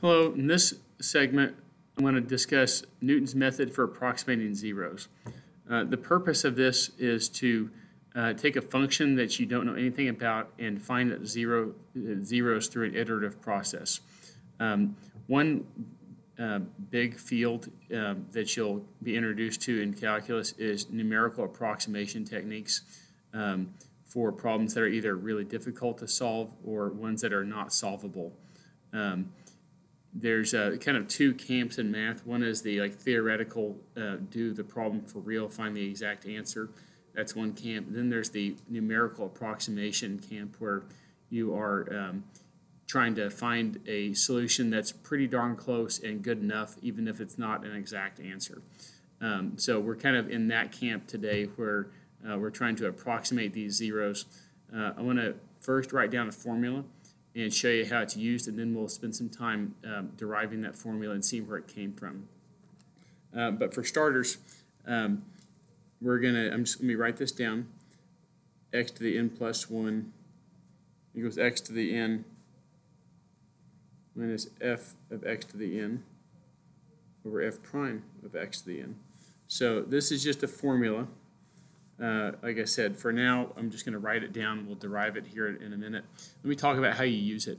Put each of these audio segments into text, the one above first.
Hello, in this segment, I'm going to discuss Newton's method for approximating zeros. Uh, the purpose of this is to uh, take a function that you don't know anything about and find that zero, uh, zeros through an iterative process. Um, one uh, big field uh, that you'll be introduced to in calculus is numerical approximation techniques um, for problems that are either really difficult to solve or ones that are not solvable. Um, there's uh, kind of two camps in math. One is the like theoretical, uh, do the problem for real, find the exact answer. That's one camp. Then there's the numerical approximation camp where you are um, trying to find a solution that's pretty darn close and good enough, even if it's not an exact answer. Um, so we're kind of in that camp today where uh, we're trying to approximate these zeros. Uh, I want to first write down a formula and show you how it's used, and then we'll spend some time um, deriving that formula and seeing where it came from. Uh, but for starters, um, we're gonna, I'm just, let me write this down. x to the n plus 1 equals x to the n minus f of x to the n over f prime of x to the n. So this is just a formula uh, like I said, for now, I'm just going to write it down. We'll derive it here in a minute. Let me talk about how you use it.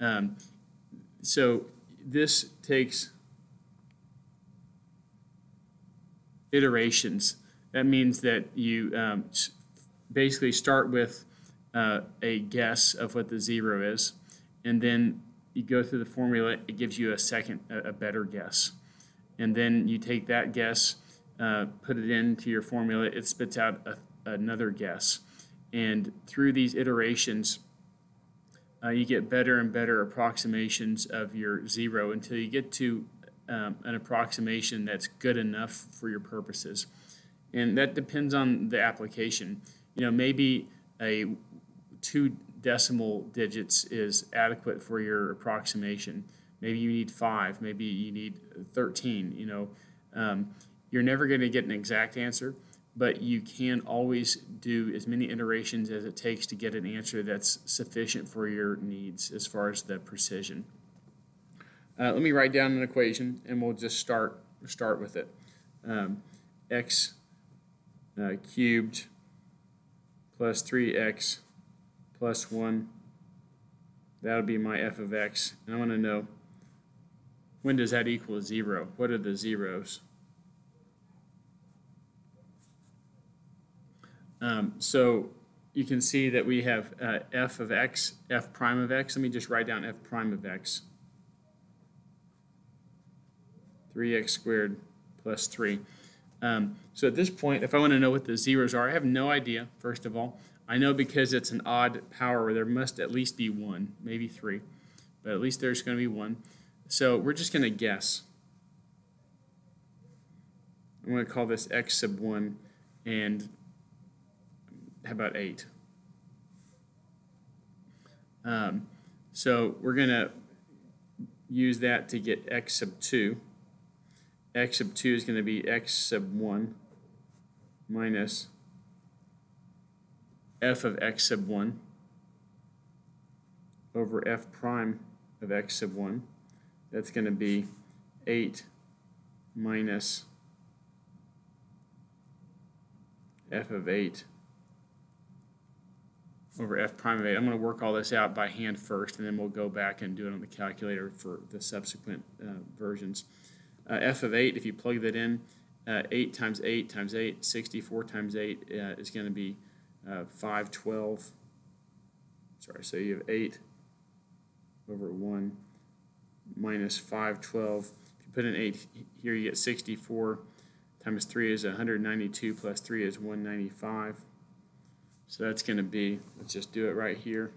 Um, so this takes iterations. That means that you um, basically start with uh, a guess of what the zero is, and then you go through the formula. It gives you a second, a, a better guess, and then you take that guess uh, put it into your formula, it spits out a, another guess. And through these iterations, uh, you get better and better approximations of your zero until you get to um, an approximation that's good enough for your purposes. And that depends on the application. You know, maybe a two decimal digits is adequate for your approximation. Maybe you need five, maybe you need 13, you know. Um, you're never going to get an exact answer, but you can always do as many iterations as it takes to get an answer that's sufficient for your needs as far as the precision. Uh, let me write down an equation and we'll just start start with it. Um, x uh, cubed plus 3x plus 1. That'll be my f of x. And I want to know when does that equal 0? What are the zeros? Um, so you can see that we have uh, f of x, f prime of x. Let me just write down f prime of x. 3x squared plus 3. Um, so at this point, if I want to know what the zeros are, I have no idea, first of all. I know because it's an odd power, there must at least be one, maybe three, but at least there's going to be one. So we're just going to guess. I'm going to call this x sub 1, and how about 8? Um, so we're going to use that to get x sub 2. x sub 2 is going to be x sub 1 minus f of x sub 1 over f prime of x sub 1. That's going to be 8 minus f of 8 over f prime of 8. I'm going to work all this out by hand first, and then we'll go back and do it on the calculator for the subsequent uh, versions. Uh, f of 8, if you plug that in, uh, 8 times 8 times 8, 64 times 8 uh, is going to be uh, 512. Sorry, so you have 8 over 1 minus 512. If you put in 8 here, you get 64 times 3 is 192 plus 3 is 195. So that's going to be, let's just do it right here.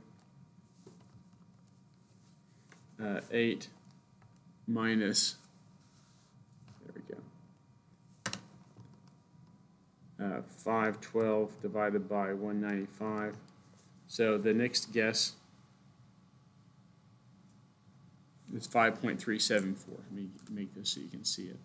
Uh, 8 minus, there we go, uh, 512 divided by 195. So the next guess is 5.374. Let me make this so you can see it.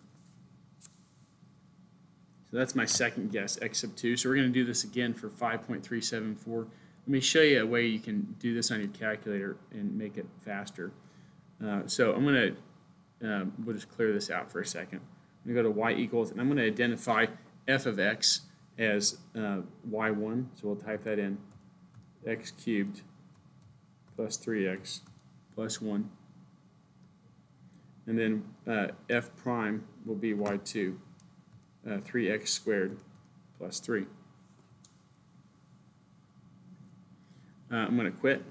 So that's my second guess, x sub 2. So we're going to do this again for 5.374. Let me show you a way you can do this on your calculator and make it faster. Uh, so I'm going to, um, we'll just clear this out for a second. I'm going to go to y equals, and I'm going to identify f of x as uh, y1. So we'll type that in, x cubed plus 3x plus 1. And then uh, f prime will be y2, uh, 3x squared plus 3. Uh, I'm going to quit.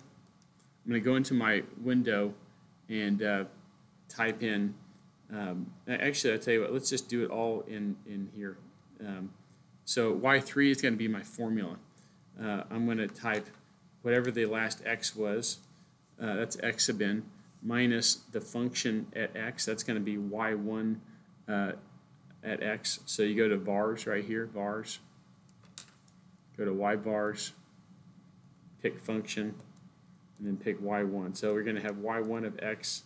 I'm going to go into my window and uh, type in, um, actually I'll tell you what, let's just do it all in, in here. Um, so y3 is going to be my formula. Uh, I'm going to type whatever the last x was, uh, that's x sub n, minus the function at x, that's going to be y1 uh, at x. So you go to vars right here, vars, go to y vars, pick function, and then pick y1. So we're going to have y1 of x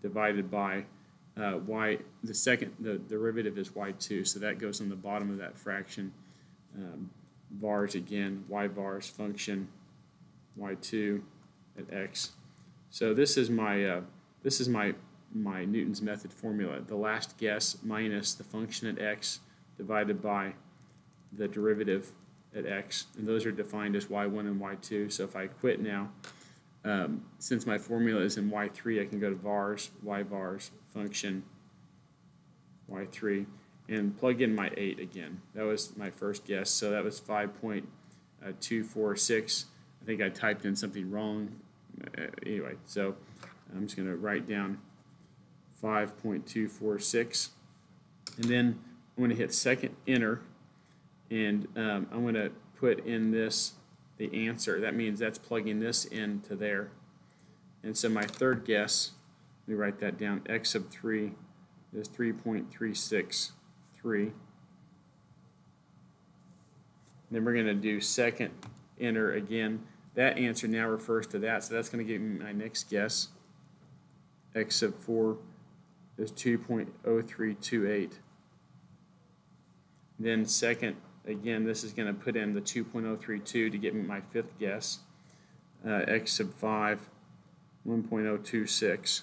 divided by uh, y, the second, the derivative is y2, so that goes on the bottom of that fraction. Um, vars again, y vars function, y2 at x. So this is my, uh, this is my, my Newton's method formula. The last guess minus the function at x divided by the derivative at x, and those are defined as y1 and y2. So if I quit now, um, since my formula is in y3, I can go to vars, y vars, function, y3, and plug in my 8 again. That was my first guess, so that was 5.246. I think I typed in something wrong. Uh, anyway, so I'm just going to write down 5.246, and then I'm going to hit second enter, and um, I'm going to put in this the answer. That means that's plugging this into there. And so my third guess, let me write that down, x sub 3 is 3.363. Then we're going to do second enter again. That answer now refers to that, so that's going to give me my next guess. x sub 4 is 2.0328. Then second Again, this is going to put in the 2.032 to get me my fifth guess. Uh, x sub 5, 1.026.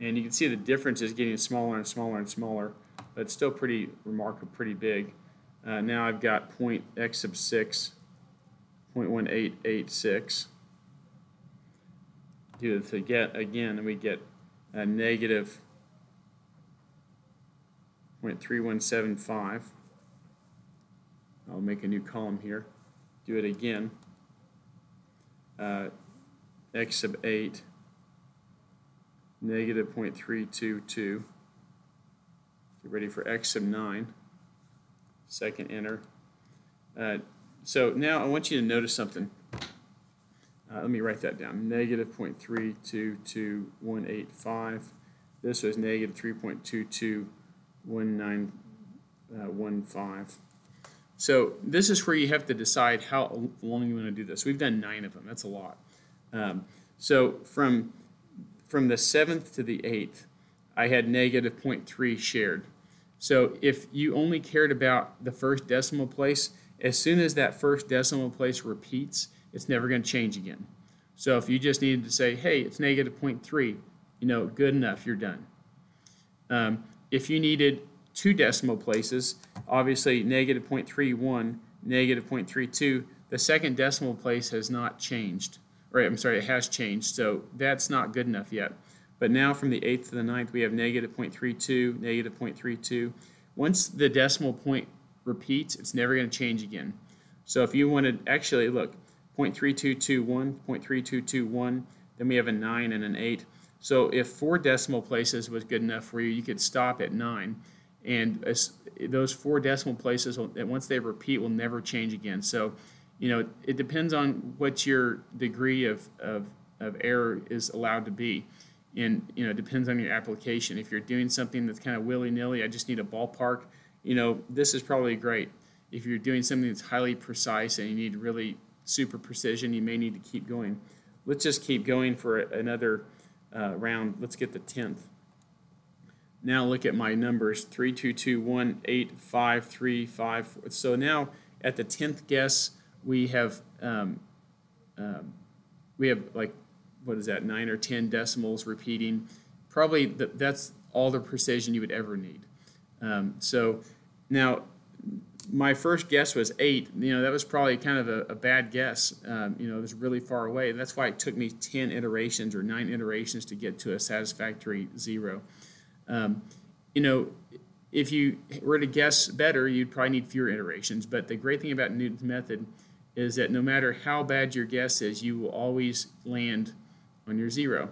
And you can see the difference is getting smaller and smaller and smaller, but it's still pretty remarkable, pretty big. Uh, now I've got point x sub 6, 0.1886. Do it to get again, and we get a negative 0.3175. I'll make a new column here. Do it again. Uh, x sub 8, negative 0.322. Get ready for x sub 9. Second enter. Uh, so now I want you to notice something. Uh, let me write that down. Negative 0.322185. This was negative 3.221915. So this is where you have to decide how long you want to do this. We've done nine of them. That's a lot. Um, so from from the seventh to the eighth, I had negative 0.3 shared. So if you only cared about the first decimal place, as soon as that first decimal place repeats, it's never going to change again. So if you just needed to say, hey, it's negative 0.3, you know, good enough, you're done. Um, if you needed two decimal places, obviously negative 0.31, negative 0.32, the second decimal place has not changed. Right, I'm sorry, it has changed, so that's not good enough yet. But now from the 8th to the 9th, we have negative 0.32, negative 0.32. Once the decimal point repeats, it's never going to change again. So if you wanted, actually, look, 0.3221, 0.3221, then we have a 9 and an 8. So if four decimal places was good enough for you, you could stop at 9 and those four decimal places, once they repeat, will never change again. So, you know, it depends on what your degree of, of, of error is allowed to be. And, you know, it depends on your application. If you're doing something that's kind of willy-nilly, I just need a ballpark, you know, this is probably great. If you're doing something that's highly precise and you need really super precision, you may need to keep going. Let's just keep going for another uh, round. Let's get the 10th. Now look at my numbers, 3, 2, 2, 1, 8, 5, 3, 5. 4. So now at the 10th guess, we have, um, um, we have like what is that, nine or 10 decimals repeating. Probably th- that's all the precision you would ever need. Um, so now, my first guess was eight. You know, that was probably kind of a, a bad guess. Um, you know, it was really far away. That's why it took me 10 iterations or nine iterations to get to a satisfactory zero. Um, you know, if you were to guess better, you'd probably need fewer iterations. But the great thing about Newton's method is that no matter how bad your guess is, you will always land on your zero.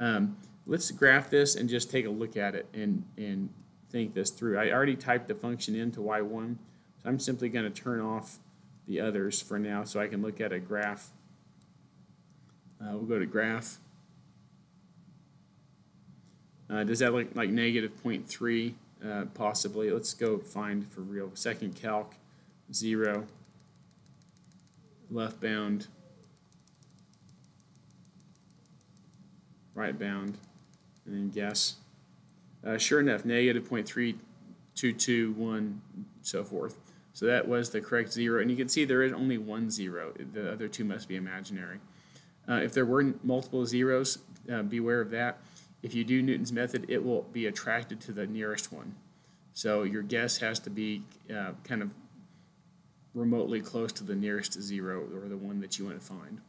Um, let's graph this and just take a look at it and, and think this through. I already typed the function into y1, I'm simply going to turn off the others for now so I can look at a graph. Uh, we'll go to graph. Uh, does that look like negative 0.3? Uh, possibly. Let's go find for real. Second calc, 0 left bound, right bound, and then guess. Uh, sure enough, negative 0.3221, so forth. So that was the correct zero, and you can see there is only one zero. The other two must be imaginary. Uh, if there were multiple zeros, uh, beware of that. If you do Newton's method, it will be attracted to the nearest one. So your guess has to be uh, kind of remotely close to the nearest zero or the one that you want to find.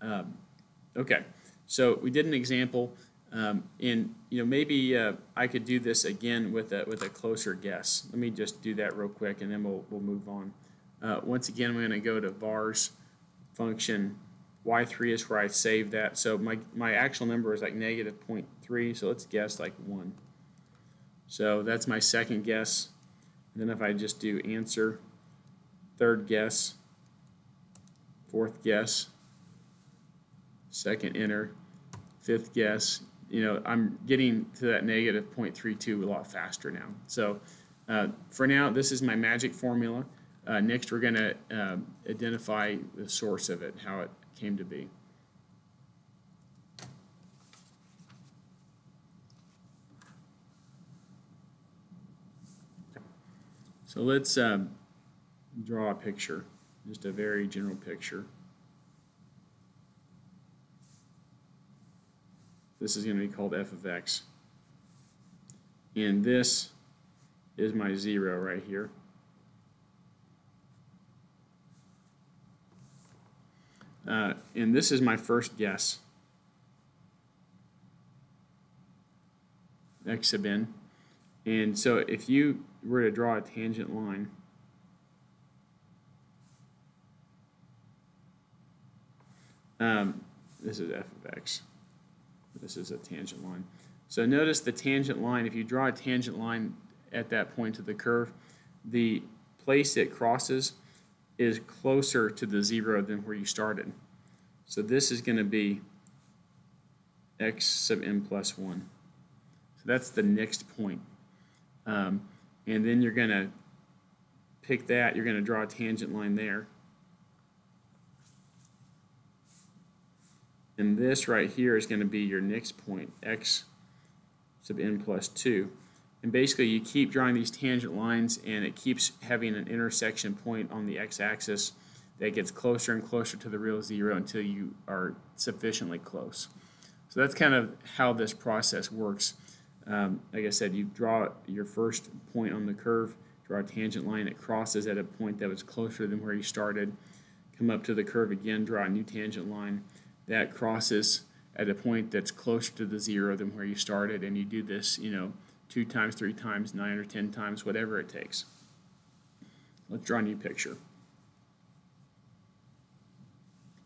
Um, okay, so we did an example, um, and you know maybe uh, I could do this again with a with a closer guess. Let me just do that real quick, and then we'll we'll move on. Uh, once again, I'm going to go to vars function y3 is where I save that. So my my actual number is like negative 0.3. So let's guess like one. So that's my second guess. And then if I just do answer third guess, fourth guess, second enter, fifth guess. You know, I'm getting to that negative 0.32 a lot faster now. So uh, for now, this is my magic formula. Uh, next, we're going to uh, identify the source of it, how it came to be. So let's um, draw a picture, just a very general picture. This is going to be called f of x. And this is my 0 right here. Uh, and this is my first guess. x sub n. And so if you were to draw a tangent line, Um, this is f of x. This is a tangent line. So notice the tangent line, if you draw a tangent line at that point of the curve, the place it crosses is closer to the zero than where you started. So this is going to be x sub n plus 1. So that's the next point. Um, and then you're going to pick that, you're going to draw a tangent line there. And this right here is going to be your next point, x sub n plus 2. And basically you keep drawing these tangent lines and it keeps having an intersection point on the x-axis that gets closer and closer to the real zero until you are sufficiently close. So that's kind of how this process works. Um, like I said, you draw your first point on the curve, draw a tangent line, it crosses at a point that was closer than where you started, come up to the curve again, draw a new tangent line, that crosses at a point that's closer to the zero than where you started, and you do this, you know, two times, three times, nine or ten times, whatever it takes. Let's draw a new picture.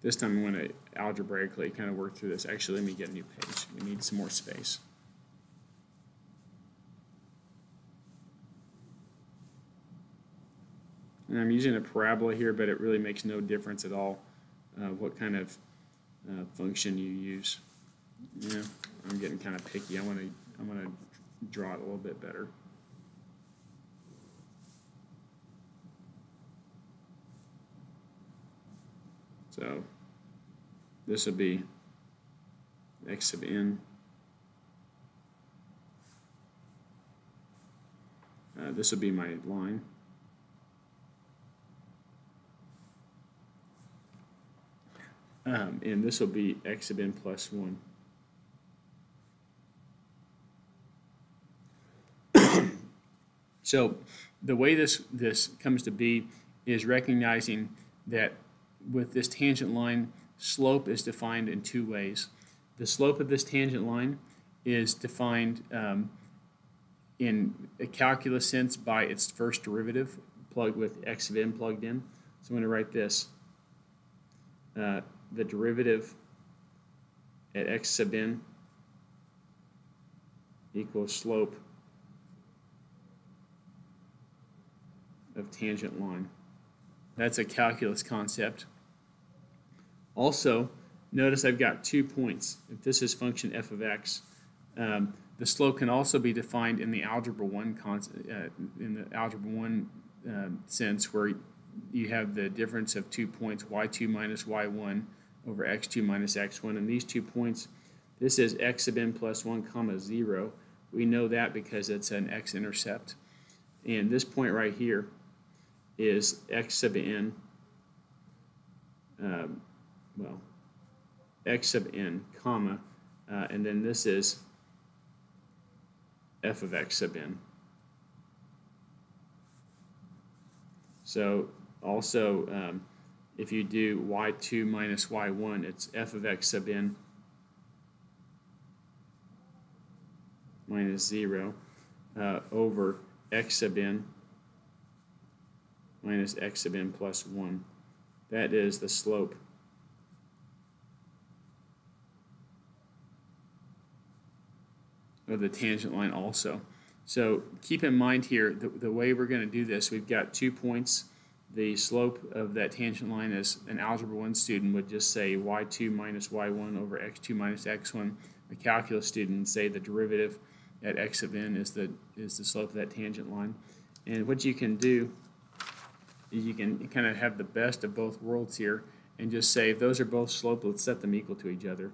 This time I'm going to algebraically kind of work through this. Actually, let me get a new page. We need some more space. And I'm using a parabola here, but it really makes no difference at all uh, what kind of uh, function you use. Yeah, I'm getting kind of picky. I want to I want to draw it a little bit better. So this would be x sub n. Uh, this would be my line. Um, and this will be x sub n plus 1. so the way this, this comes to be is recognizing that with this tangent line, slope is defined in two ways. The slope of this tangent line is defined um, in a calculus sense by its first derivative, plugged with x of n plugged in. So I'm going to write this. Uh, the derivative at x sub n equals slope of tangent line. That's a calculus concept. Also, notice I've got two points. If this is function f of x, um, the slope can also be defined in the algebra one uh, in the algebra one uh, sense, where you have the difference of two points, y2 minus y1 over x2 minus x1, and these two points, this is x sub n plus 1 comma 0. We know that because it's an x-intercept. And this point right here is x sub n, um, well, x sub n, comma, uh, and then this is f of x sub n. So also, um, if you do y2 minus y1, it's f of x sub n minus 0 uh, over x sub n minus x sub n plus 1. That is the slope of the tangent line also. So keep in mind here, the, the way we're going to do this, we've got two points. The slope of that tangent line as an Algebra 1 student would just say y2 minus y1 over x2 minus x1. A calculus student would say the derivative at x of n is the, is the slope of that tangent line. And what you can do is you can kind of have the best of both worlds here and just say if those are both slope, let's set them equal to each other.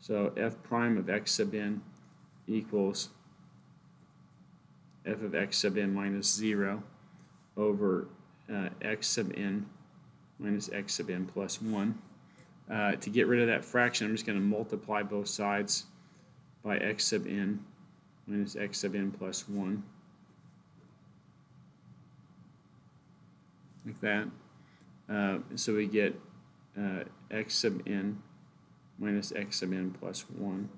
So f prime of x sub n equals f of x sub n minus 0 over uh, x sub n minus x sub n plus 1. Uh, to get rid of that fraction, I'm just going to multiply both sides by x sub n minus x sub n plus 1. Like that. Uh, so we get uh, x sub n minus x sub n plus 1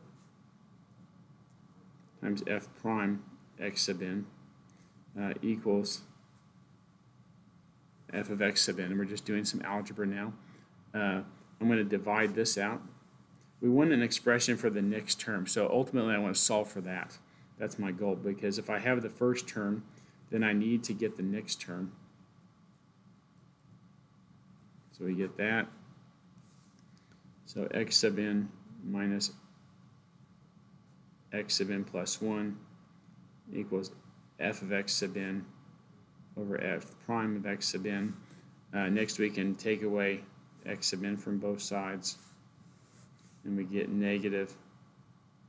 times f prime x sub n uh, equals f of x sub n. And we're just doing some algebra now. Uh, I'm going to divide this out. We want an expression for the next term, so ultimately I want to solve for that. That's my goal, because if I have the first term, then I need to get the next term. So we get that. So x sub n minus x sub n plus 1 equals f of x sub n over f prime of x sub n. Uh, next we can take away x sub n from both sides and we get negative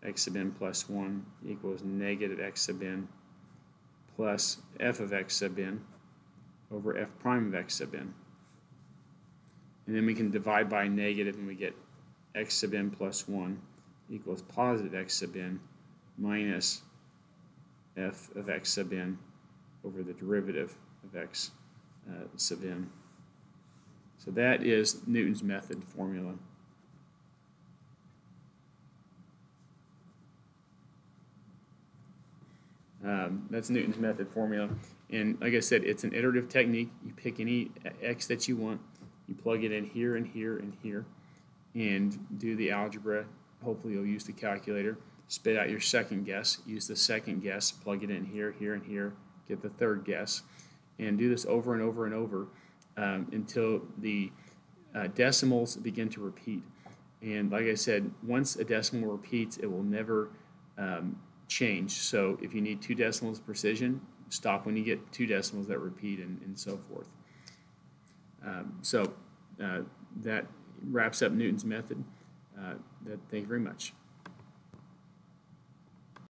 x sub n plus 1 equals negative x sub n plus f of x sub n over f prime of x sub n. And then we can divide by negative and we get x sub n plus 1 equals positive x sub n minus f of x sub n over the derivative of x uh, sub n. So that is Newton's method formula. Um, that's Newton's method formula. And like I said, it's an iterative technique. You pick any x that you want, you plug it in here and here and here and do the algebra. Hopefully you'll use the calculator. Spit out your second guess. Use the second guess. Plug it in here, here, and here. Get the third guess. And do this over and over and over um, until the uh, decimals begin to repeat. And like I said, once a decimal repeats, it will never um, change. So if you need two decimals precision, stop when you get two decimals that repeat and, and so forth. Um, so uh, that wraps up Newton's method. Uh, that, thank you very much.